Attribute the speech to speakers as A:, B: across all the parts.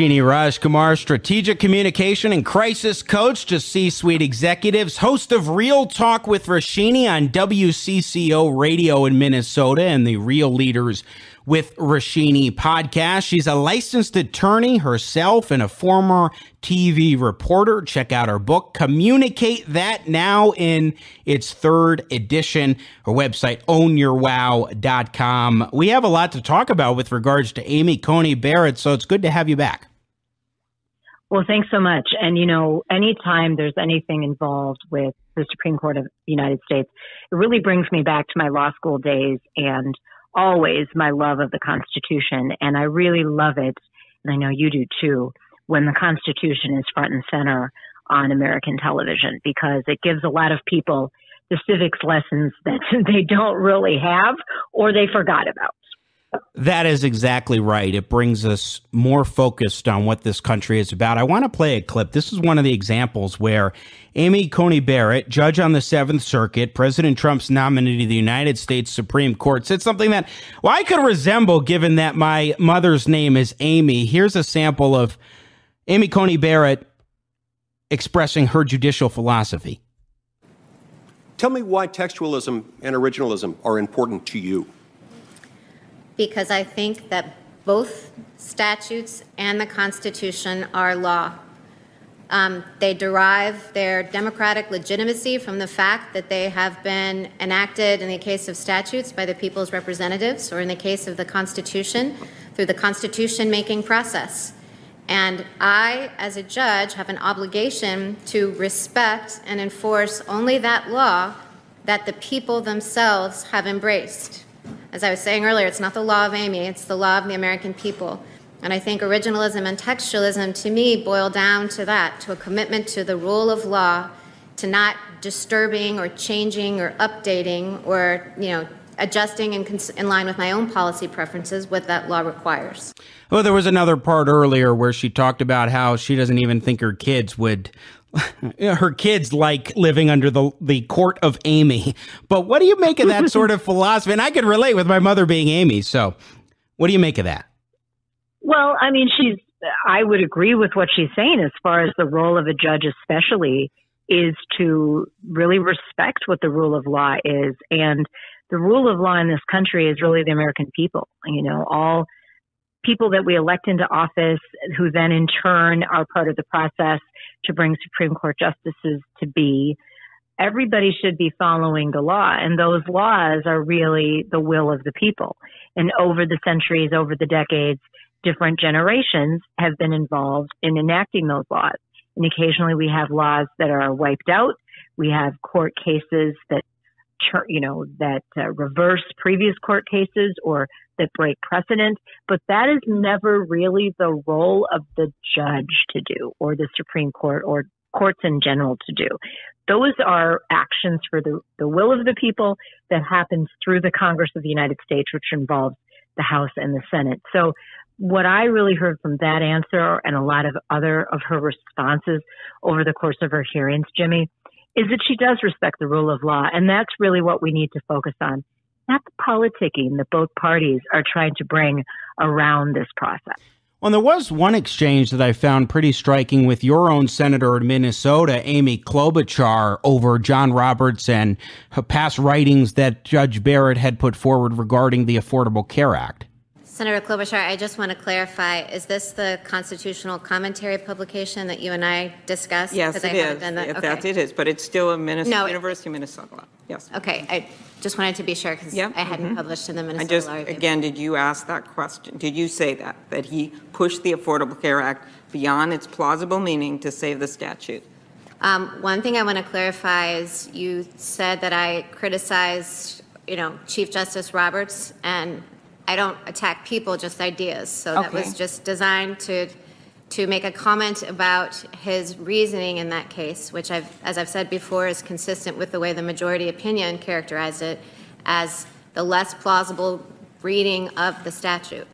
A: Roshini Rajkumar, strategic communication and crisis coach to C suite executives, host of Real Talk with Roshini on WCCO radio in Minnesota and the Real Leaders with Roshini podcast. She's a licensed attorney herself and a former TV reporter. Check out her book, Communicate That Now in its third edition. Her website, ownyourwow.com. We have a lot to talk about with regards to Amy Coney Barrett, so it's good to have you back.
B: Well, thanks so much. And, you know, anytime there's anything involved with the Supreme Court of the United States, it really brings me back to my law school days and always my love of the Constitution. And I really love it, and I know you do too, when the Constitution is front and center on American television because it gives a lot of people the civics lessons that they don't really have or they forgot about.
A: That is exactly right. It brings us more focused on what this country is about. I want to play a clip. This is one of the examples where Amy Coney Barrett, judge on the Seventh Circuit, President Trump's nominee to the United States Supreme Court, said something that, well, I could resemble given that my mother's name is Amy. Here's a sample of Amy Coney Barrett expressing her judicial philosophy.
C: Tell me why textualism and originalism are important to you
D: because I think that both statutes and the Constitution are law. Um, they derive their democratic legitimacy from the fact that they have been enacted in the case of statutes by the people's representatives, or in the case of the Constitution, through the Constitution making process. And I, as a judge, have an obligation to respect and enforce only that law that the people themselves have embraced. As I was saying earlier, it's not the law of Amy, it's the law of the American people. And I think originalism and textualism, to me, boil down to that, to a commitment to the rule of law, to not disturbing or changing or updating or, you know, adjusting in, in, line with my own policy preferences what that law requires.
A: Well, there was another part earlier where she talked about how she doesn't even think her kids would her kids like living under the the court of Amy. But what do you make of that sort of philosophy? And I can relate with my mother being Amy. So, what do you make of that?
B: Well, I mean, she's. I would agree with what she's saying as far as the role of a judge, especially, is to really respect what the rule of law is, and the rule of law in this country is really the American people. You know, all people that we elect into office who then in turn are part of the process to bring Supreme Court justices to be. Everybody should be following the law, and those laws are really the will of the people. And over the centuries, over the decades, different generations have been involved in enacting those laws. And occasionally we have laws that are wiped out. We have court cases that you know, that uh, reverse previous court cases or that break precedent, but that is never really the role of the judge to do or the Supreme Court or courts in general to do. Those are actions for the, the will of the people that happens through the Congress of the United States, which involves the House and the Senate. So what I really heard from that answer and a lot of other of her responses over the course of her hearings, Jimmy, is that she does respect the rule of law. And that's really what we need to focus on, not the politicking that both parties are trying to bring around this process.
A: Well, there was one exchange that I found pretty striking with your own senator in Minnesota, Amy Klobuchar, over John Roberts and past writings that Judge Barrett had put forward regarding the Affordable Care Act.
D: Senator Klobuchar, I just want to clarify, is this the constitutional commentary publication that you and I discussed?
E: Yes, it is. The, okay. That it is, but it's still a Minnesota, no, University of Minnesota Yes.
D: Okay, I just wanted to be sure because. I hadn't mm-hmm. published in the Minnesota
E: I just, Law Again, did you ask that question? Did you say that, that he pushed the Affordable Care Act beyond its plausible meaning to save the statute?
D: Um, one thing I want to clarify is you said that I criticized, you know, Chief Justice Roberts and I don't attack people, just ideas. So that was just designed to to make a comment about his reasoning in that case, which I've, as I've said before, is consistent with the way the majority opinion characterized it as the less plausible reading of the statute.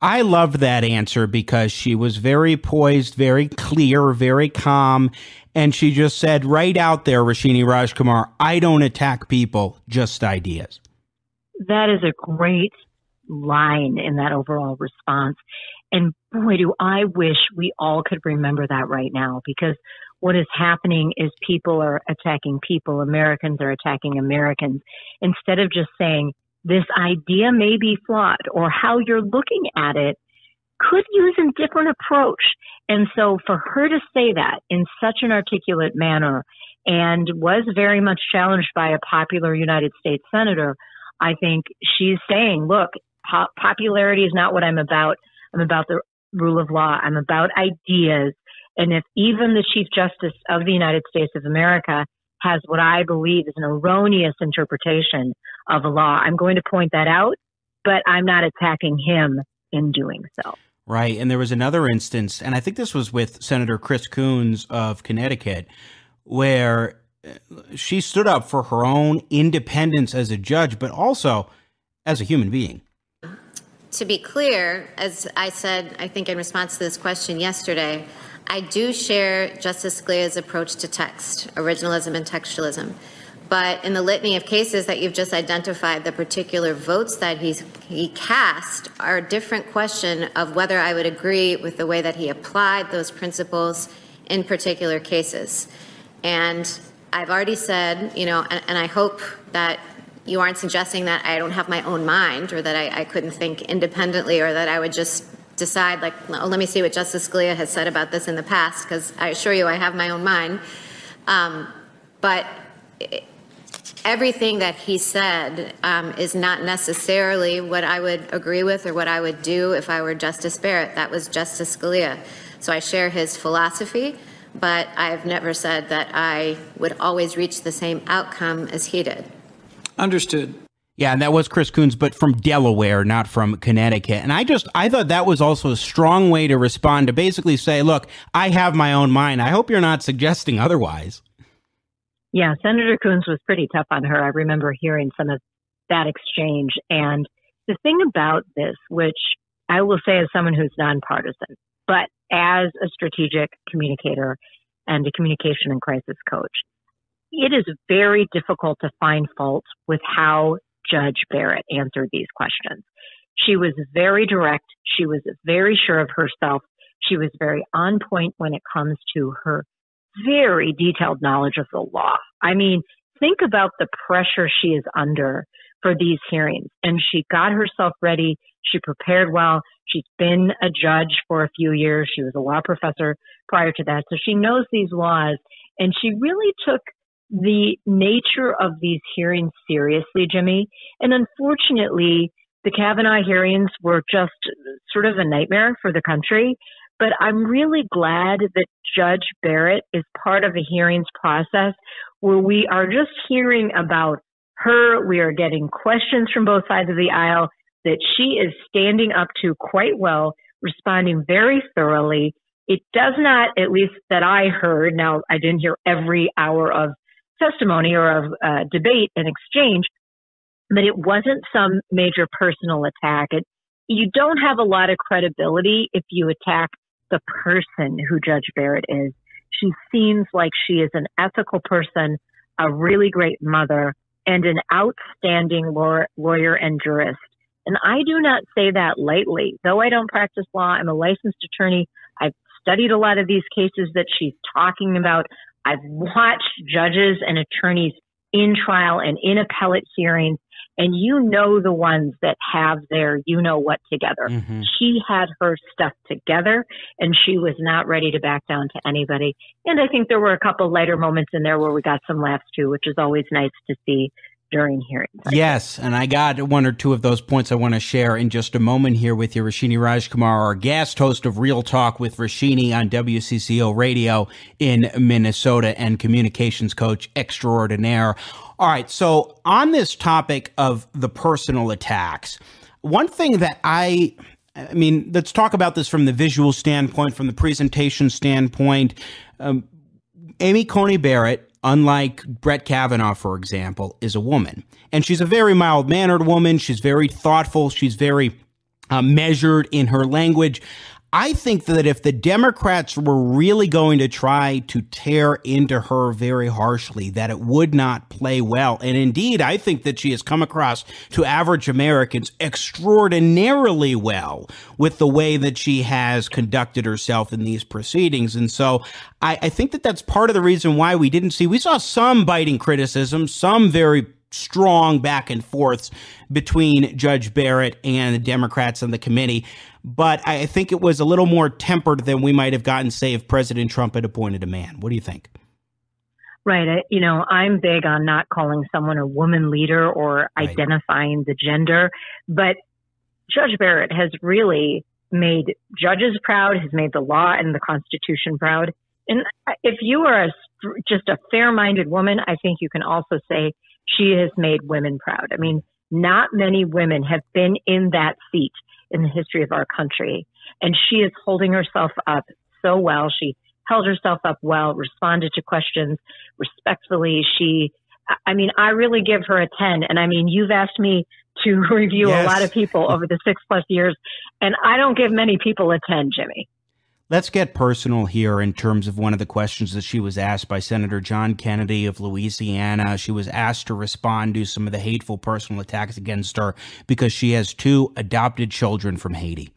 A: I loved that answer because she was very poised, very clear, very calm. And she just said right out there, Roshini Rajkumar, I don't attack people, just ideas.
B: That is a great line in that overall response. And boy, do I wish we all could remember that right now because what is happening is people are attacking people, Americans are attacking Americans, instead of just saying, this idea may be flawed or how you're looking at it could use a different approach. And so for her to say that in such an articulate manner and was very much challenged by a popular United States senator, I think she's saying, look, po- popularity is not what I'm about. I'm about the rule of law. I'm about ideas. And if even the Chief Justice of the United States of America has what I believe is an erroneous interpretation of a law, I'm going to point that out, but I'm not attacking him in doing so.
A: Right. And there was another instance, and I think this was with Senator Chris Coons of Connecticut, where uh, she stood up for her own independence as a judge, but also as a human being.
D: To be clear, as I said, I think in response to this question yesterday, I do share Justice Scalia's approach to text, originalism and textualism. But in the litany of cases that you've just identified, the particular votes that he's, he cast are a different question of whether I would agree with the way that he applied those principles in particular cases. And I've already said, you know, and, and I hope that you aren't suggesting that I don't have my own mind or that I, I couldn't think independently or that I would just decide, like, oh, let me see what Justice Scalia has said about this in the past, because I assure you I have my own mind. Um, but everything that he said um, is not necessarily what I would agree with or what I would do if I were Justice Barrett. That was Justice Scalia. So I share his philosophy, but I've never said that I would always reach the same outcome as he did.
F: Understood.
A: Yeah, and that was Chris Coons, but from Delaware, not from Connecticut. And I just, I thought that was also a strong way to respond to basically say, look, I have my own mind. I hope you're not suggesting otherwise.
B: Yeah, Senator Coons was pretty tough on her. I remember hearing some of that exchange. And the thing about this, which I will say as someone who's nonpartisan, but as a strategic communicator and a communication and crisis coach, it is very difficult to find fault with how Judge Barrett answered these questions. She was very direct. She was very sure of herself. She was very on point when it comes to her very detailed knowledge of the law. I mean, think about the pressure she is under for these hearings. And she got herself ready. She prepared well. She's been a judge for a few years. She was a law professor prior to that. So she knows these laws. And she really took the nature of these hearings seriously, Jimmy. And unfortunately, the Kavanaugh hearings were just sort of a nightmare for the country. But I'm really glad that Judge Barrett is part of a hearings process where we are just hearing about her. We are getting questions from both sides of the aisle that she is standing up to quite well, responding very thoroughly. It does not, at least that I heard, now I didn't hear every hour of testimony or of uh, debate and exchange, but it wasn't some major personal attack. It, you don't have a lot of credibility if you attack the person who Judge Barrett is. She seems like she is an ethical person, a really great mother, and an outstanding lawyer, lawyer and jurist. And I do not say that lightly. Though I don't practice law, I'm a licensed attorney. I've studied a lot of these cases that she's talking about. I've watched judges and attorneys in trial and in appellate hearings, and you know the ones that have their you know what together. Mm-hmm. She had her stuff together, and she was not ready to back down to anybody. And I think there were a couple lighter moments in there where we got some laughs too, which is always nice to see during hearings.
A: Yes, and I got one or two of those points I want to share in just a moment here with you, Roshini Rajkumar, our guest host of Real Talk with Roshini on WCCO Radio in Minnesota and communications coach extraordinaire. All right, so on this topic of the personal attacks, one thing that I I mean, let's talk about this from the visual standpoint, from the presentation standpoint. Um, Amy Coney Barrett unlike Brett Kavanaugh, for example, is a woman. And she's a very mild mannered woman. She's very thoughtful. She's very uh, measured in her language. I think that if the Democrats were really going to try to tear into her very harshly, that it would not play well. And indeed, I think that she has come across to average Americans extraordinarily well with the way that she has conducted herself in these proceedings. And so I, I think that that's part of the reason why we didn't see, we saw some biting criticism, some very strong back and forths between Judge Barrett and the Democrats on the committee. But I think it was a little more tempered than we might have gotten, say, if President Trump had appointed a man. What do you think?
B: Right. I, you know, I'm big on not calling someone a woman leader or right. identifying the gender, but Judge Barrett has really made judges proud, has made the law and the Constitution proud. And if you are a, just a fair minded woman, I think you can also say she has made women proud. I mean, not many women have been in that seat in the history of our country. And she is holding herself up so well. She held herself up well, responded to questions respectfully. She, I mean, I really give her a 10. And I mean, you've asked me to review yes. a lot of people over the six plus years, and I don't give many people a 10, Jimmy.
A: Let's get personal here in terms of one of the questions that she was asked by Senator John Kennedy of Louisiana. She was asked to respond to some of the hateful personal attacks against her because she has two adopted children from Haiti.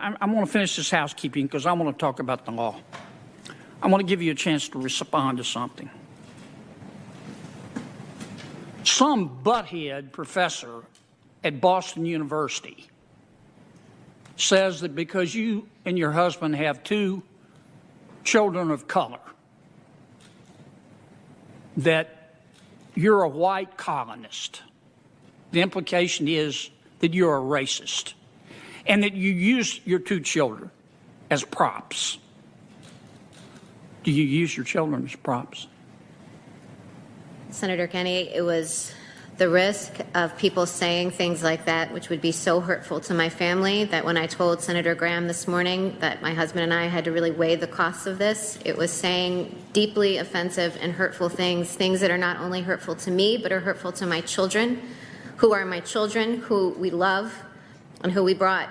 F: I'm, I'm going to finish this housekeeping because I want to talk about the law. I want to give you a chance to respond to something. Some butthead professor at Boston University says that because you and your husband have two children of color, that you're a white colonist. The implication is that you're a racist and that you use your two children as props. Do you use your children as props?
D: Senator Kennedy, it was the risk of people saying things like that, which would be so hurtful to my family, that when I told Senator Graham this morning that my husband and I had to really weigh the costs of this, it was saying deeply offensive and hurtful things, things that are not only hurtful to me, but are hurtful to my children, who are my children, who we love, and who we brought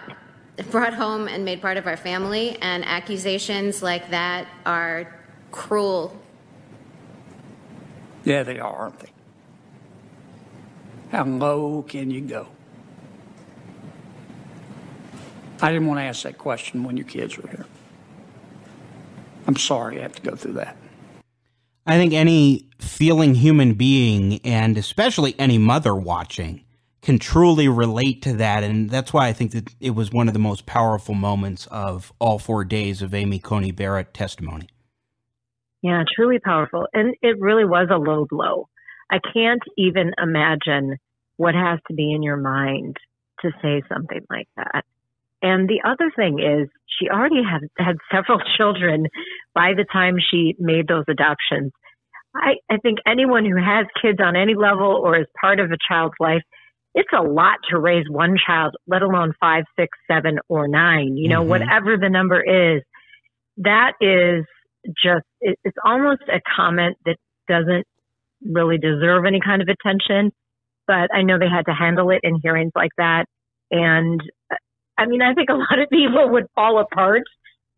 D: brought home and made part of our family. And accusations like that are cruel.
F: Yeah, they are, aren't they? How low can you go? I didn't want to ask that question when your kids were here. I'm sorry I have to go through that.
A: I think any feeling human being, and especially any mother watching, can truly relate to that. And that's why I think that it was one of the most powerful moments of all four days of Amy Coney Barrett testimony.
B: Yeah, truly powerful. And it really was a low blow. I can't even imagine what has to be in your mind to say something like that. And the other thing is, she already had had several children by the time she made those adoptions. I, I think anyone who has kids on any level or is part of a child's life, it's a lot to raise one child, let alone five, six, seven, or nine. You know, mm-hmm. whatever the number is, that is just, it, it's almost a comment that doesn't really deserve any kind of attention. But I know they had to handle it in hearings like that. And I mean, I think a lot of people would fall apart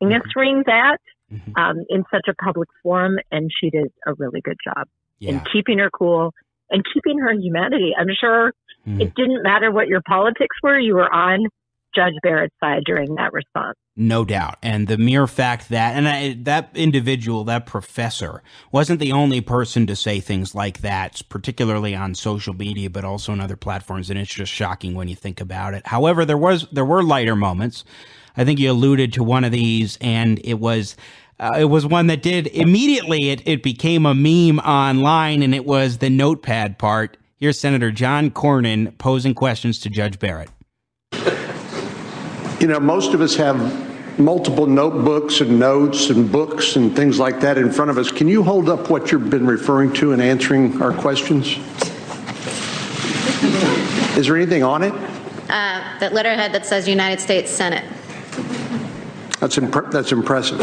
B: answering that mm-hmm. um, in such a public forum. And she did a really good job yeah. in keeping her cool and keeping her humanity. I'm sure mm. it didn't matter what your politics were, you were on Judge Barrett's side during that response.
A: No doubt. And the mere fact that, and I, that individual, that professor, wasn't the only person to say things like that, particularly on social media, but also on other platforms. And it's just shocking when you think about it. However, there was, there were lighter moments. I think you alluded to one of these, and it was, uh, it was one that did immediately, it, it became a meme online, and it was the notepad part. Here's Senator John Cornyn posing questions to Judge Barrett.
G: You know, most of us have multiple notebooks and notes and books and things like that in front of us. Can you hold up what you've been referring to in answering our questions? Is there anything on it?
D: Uh, that letterhead that says United States Senate.
G: That's imp- that's impressive.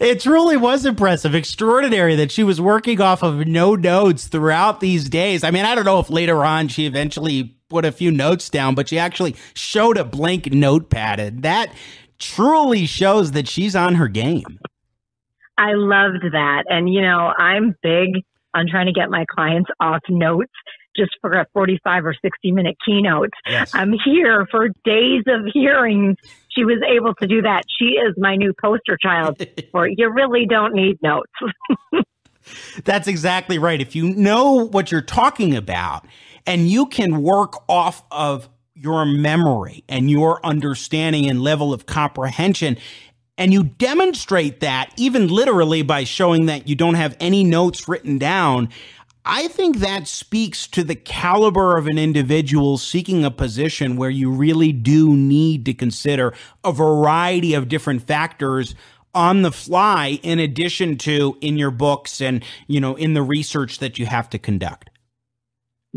A: It truly was impressive, extraordinary that she was working off of no notes throughout these days. I mean, I don't know if later on she eventually put a few notes down, but she actually showed a blank notepad, and that truly shows that she's on her game.
B: I loved that. And, you know, I'm big on trying to get my clients off notes just for a 45 or 60 minute keynote.
A: Yes.
B: I'm here for days of hearings. She was able to do that. She is my new poster child for you really don't need notes.
A: That's exactly right. If you know what you're talking about and you can work off of your memory and your understanding and level of comprehension, and you demonstrate that even literally by showing that you don't have any notes written down, I think that speaks to the caliber of an individual seeking a position where you really do need to consider a variety of different factors on the fly in addition to in your books and you know in the research that you have to conduct.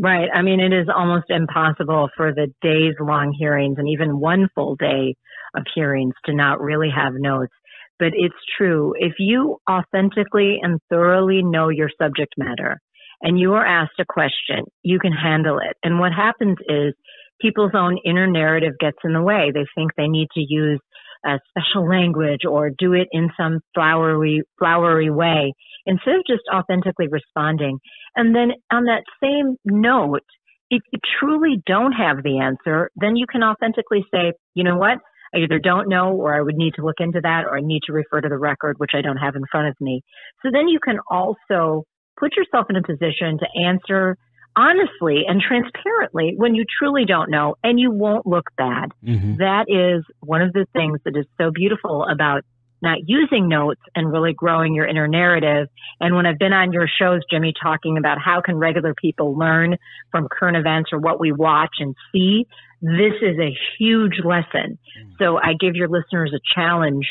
B: Right. I mean, it is almost impossible for the days long hearings and even one full day of hearings to not really have notes. But it's true. If you authentically and thoroughly know your subject matter, and you are asked a question, you can handle it. And what happens is people's own inner narrative gets in the way. They think they need to use a special language or do it in some flowery, flowery way instead of just authentically responding. And then on that same note, if you truly don't have the answer, then you can authentically say, you know what? I either don't know or I would need to look into that or I need to refer to the record, which I don't have in front of me. So then you can also put yourself in a position to answer honestly and transparently when you truly don't know and you won't look bad. Mm-hmm. That is one of the things that is so beautiful about not using notes and really growing your inner narrative. And when I've been on your shows, Jimmy, talking about how can regular people learn from current events or what we watch and see, this is a huge lesson. Mm. So I give your listeners a challenge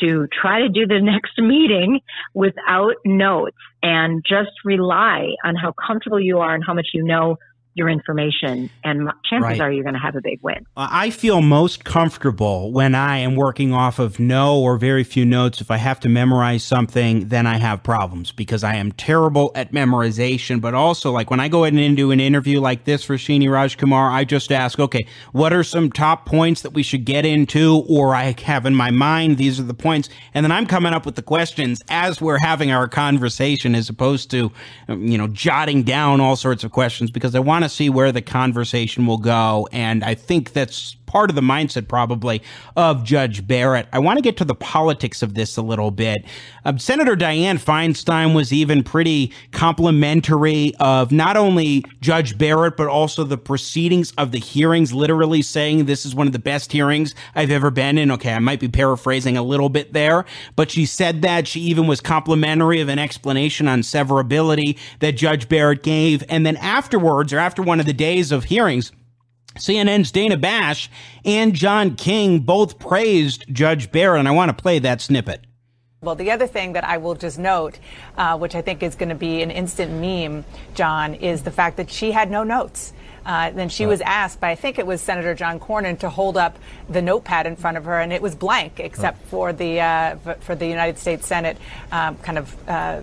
B: to try to do the next meeting without notes and just rely on how comfortable you are and how much you know your information, and chances right. are you're going to have a big win.
A: I feel most comfortable when I am working off of no or very few notes. If I have to memorize something, then I have problems because I am terrible at memorization. But also, like when I go in and do an interview like this Roshini Rajkumar, I just ask, okay, what are some top points that we should get into? Or I have in my mind, these are the points. And then I'm coming up with the questions as we're having our conversation as opposed to, you know, jotting down all sorts of questions because I want want to see where the conversation will go. And I think that's part of the mindset probably of Judge Barrett. I want to get to the politics of this a little bit. Um, Senator Dianne Feinstein was even pretty complimentary of not only Judge Barrett, but also the proceedings of the hearings, literally saying this is one of the best hearings I've ever been in. Okay, I might be paraphrasing a little bit there, but she said that. She even was complimentary of an explanation on severability that Judge Barrett gave. And then afterwards, or after one of the days of hearings, CNN's Dana Bash and John King both praised Judge Barrett, and I want to play that snippet.
H: Well, the other thing that I will just note, uh, which I think is going to be an instant meme, John, is the fact that she had no notes. Uh, then she right. was asked by, I think it was Senator John Cornyn, to hold up the notepad in front of her, and it was blank except right. for the uh, for the United States Senate um, kind of uh,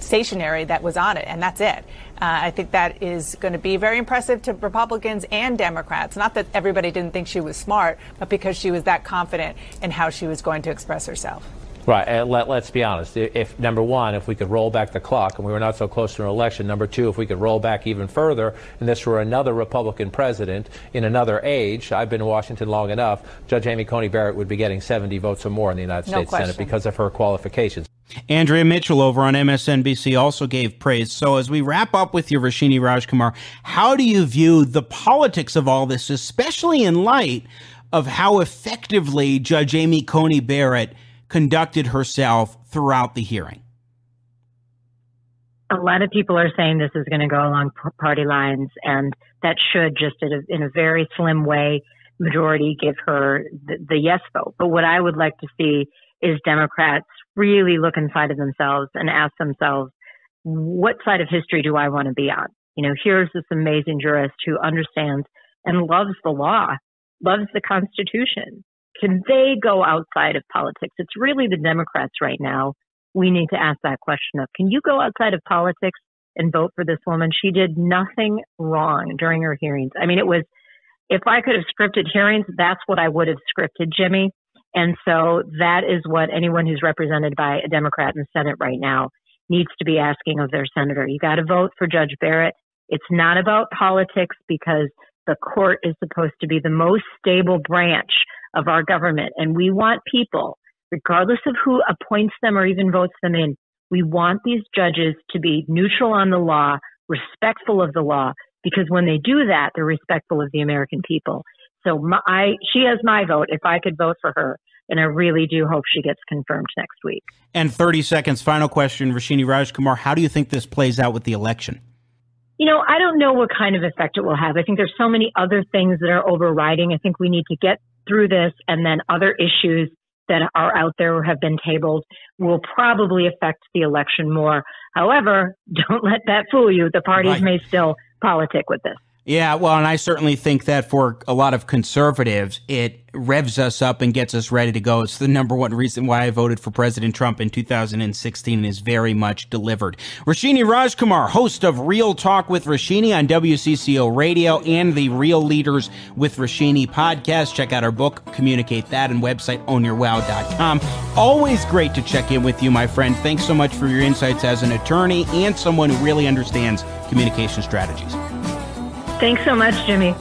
H: stationery that was on it, and that's it. Uh, I think that is going to be very impressive to Republicans and Democrats. Not that everybody didn't think she was smart, but because she was that confident in how she was going to express herself.
I: Right. And let, us be honest. If number one, if we could roll back the clock and we were not so close to an election. Number two, if we could roll back even further and this were another Republican president in another age, I've been in Washington long enough, Judge Amy Coney Barrett would be getting 70 votes or more in the United no States question. Senate because of her qualifications.
A: Andrea Mitchell over on MSNBC also gave praise. So, as we wrap up with you, Roshini Rajkumar, how do you view the politics of all this, especially in light of how effectively Judge Amy Coney Barrett conducted herself throughout the hearing?
B: A lot of people are saying this is going to go along party lines, and that should just in a, in a very slim way majority give her the, the yes vote. But what I would like to see is Democrats really look inside of themselves and ask themselves, what side of history do I want to be on? You know, here's this amazing jurist who understands and loves the law, loves the Constitution. Can they go outside of politics? It's really the Democrats right now. We need to ask that question of, can you go outside of politics and vote for this woman? She did nothing wrong during her hearings. I mean, it was, if I could have scripted hearings, that's what I would have scripted, Jimmy And so that is what anyone who's represented by a Democrat in the Senate right now needs to be asking of their senator. You got to vote for Judge Barrett. It's not about politics because the court is supposed to be the most stable branch of our government. And we want people, regardless of who appoints them or even votes them in, we want these judges to be neutral on the law, respectful of the law, because when they do that, they're respectful of the American people. So my, I, she has my vote if I could vote for her. And I really do hope she gets confirmed next week.
A: And 30 seconds, final question, Roshini Rajkumar. How do you think this plays out with the election?
B: You know, I don't know what kind of effect it will have. I think there's so many other things that are overriding. I think we need to get through this and then other issues that are out there or have been tabled will probably affect the election more. However, don't let that fool you. The parties right. may still politic with this.
A: Yeah, well, and I certainly think that for a lot of conservatives, it revs us up and gets us ready to go. It's the number one reason why I voted for President Trump in 2016 and is very much delivered. Roshini Rajkumar, host of Real Talk with Roshini on WCCO Radio and the Real Leaders with Roshini podcast. Check out our book, Communicate That, and website ownyourwow.com. Always great to check in with you, my friend. Thanks so much for your insights as an attorney and someone who really understands communication strategies.
B: Thanks so much, Jimmy.